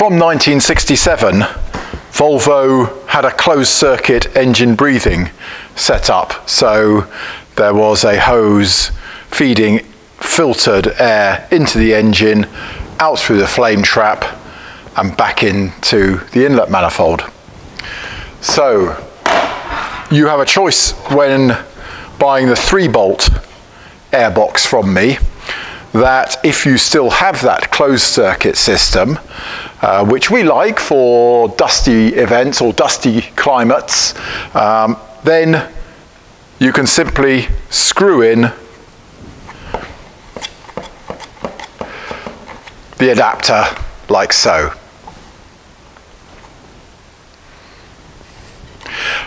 from 1967, Volvo had a closed circuit engine breathing set up. So there was a hose feeding filtered air into the engine, out through the flame trap, and back into the inlet manifold. So you have a choice when buying the three bolt airbox from me that if you still have that closed circuit system, uh, which we like for dusty events or dusty climates, um, then you can simply screw in the adapter like so.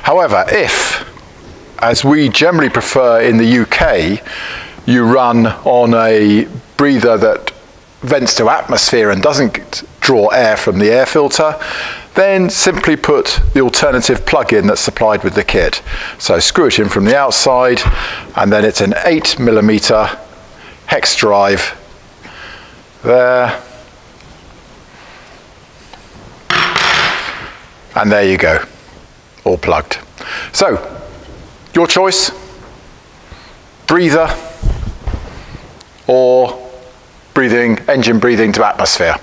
However, if, as we generally prefer in the UK, you run on a breather that vents to atmosphere and doesn't draw air from the air filter, then simply put the alternative plug-in that's supplied with the kit. So screw it in from the outside and then it's an 8 millimeter hex drive there. And there you go, all plugged. So, your choice, breather or breathing, engine breathing to atmosphere.